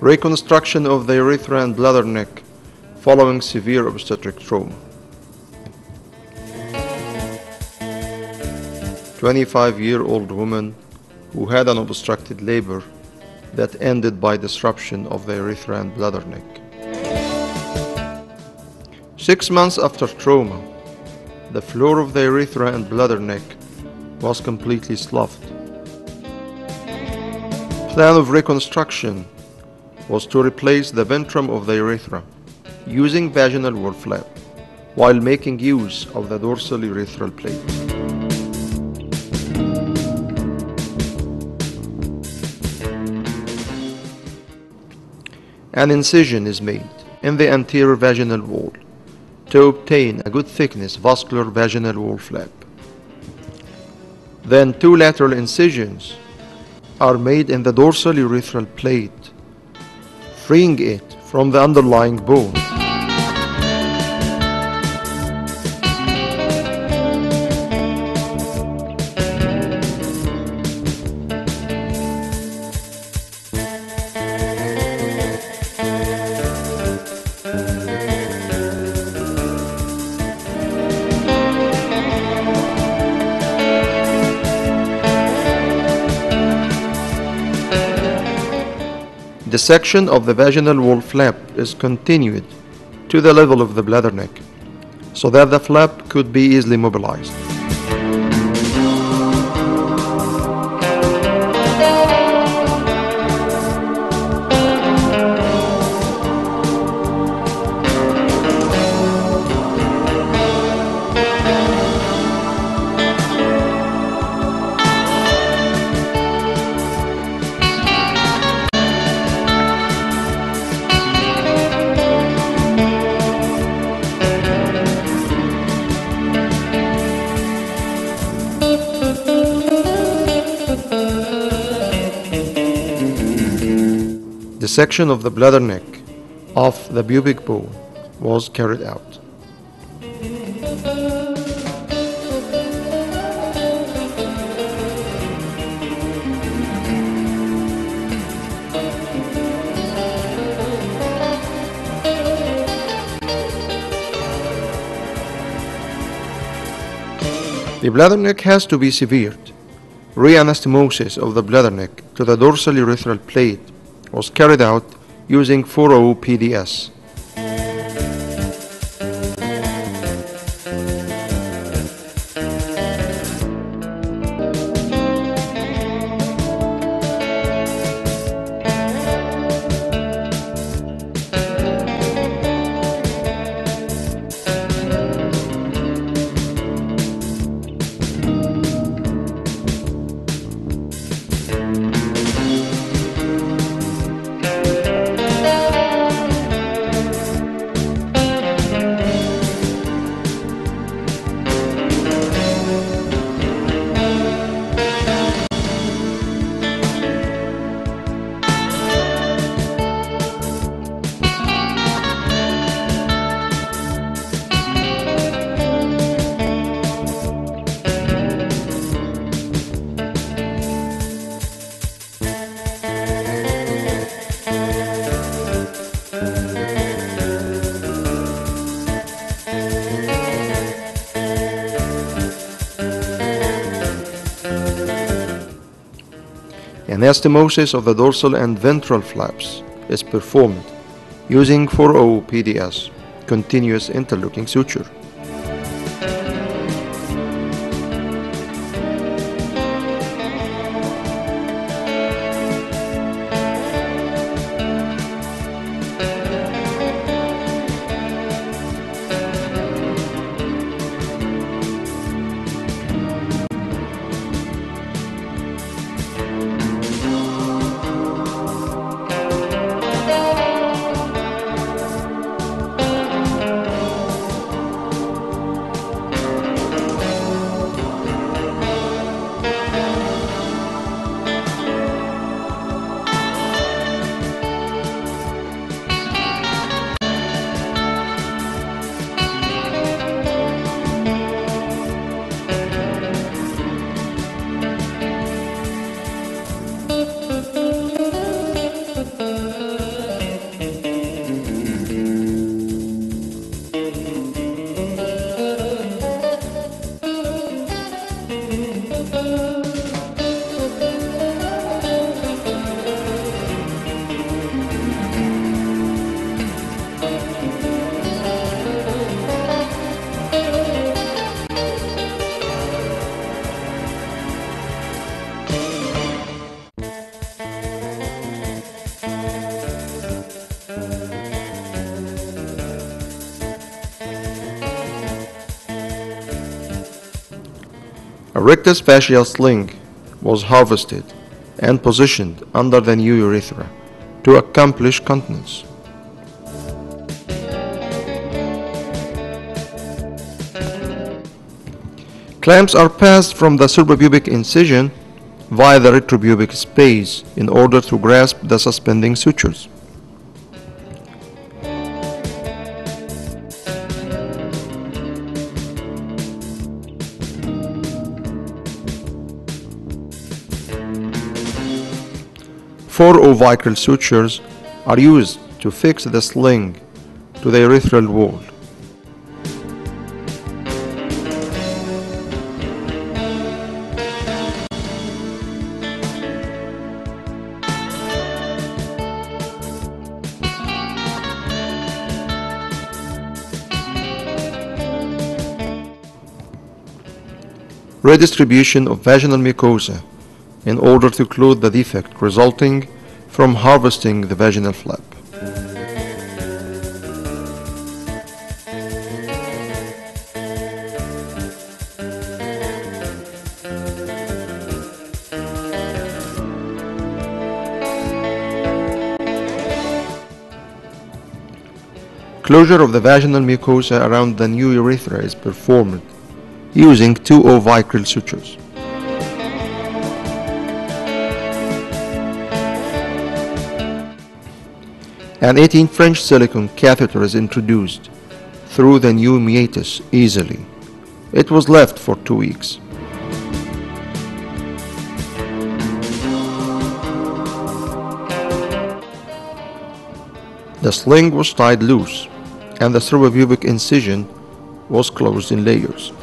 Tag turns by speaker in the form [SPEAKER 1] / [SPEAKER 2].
[SPEAKER 1] reconstruction of the urethra and bladder neck following severe obstetric trauma. 25 year old woman who had an obstructed labor that ended by disruption of the urethra and bladder neck. Six months after trauma, the floor of the urethra and bladder neck was completely sloughed. Plan of reconstruction was to replace the ventrum of the urethra using vaginal wall flap while making use of the dorsal urethral plate. An incision is made in the anterior vaginal wall to obtain a good thickness vascular vaginal wall flap. Then two lateral incisions are made in the dorsal urethral plate, freeing it from the underlying bone. Dissection of the vaginal wall flap is continued to the level of the bladder neck so that the flap could be easily mobilized. Dissection of the bladder neck of the pubic bone was carried out. The bladder neck has to be severed. Reanastomosis of the bladder neck to the dorsal urethral plate was carried out using 4O PDS. Anastomosis of the dorsal and ventral flaps is performed using 4O PDS, continuous interlocking suture. A rectus fascial sling was harvested and positioned under the new urethra to accomplish continence. Clamps are passed from the suprapubic incision via the retropubic space in order to grasp the suspending sutures. Four O Vicryl sutures are used to fix the sling to the urethral wall. Redistribution of vaginal mucosa in order to clothe the defect resulting from harvesting the vaginal flap. Closure of the vaginal mucosa around the new urethra is performed using two O Vicryl sutures. An 18 French silicone catheter is introduced through the new meatus easily. It was left for two weeks. The sling was tied loose and the suprapubic incision was closed in layers.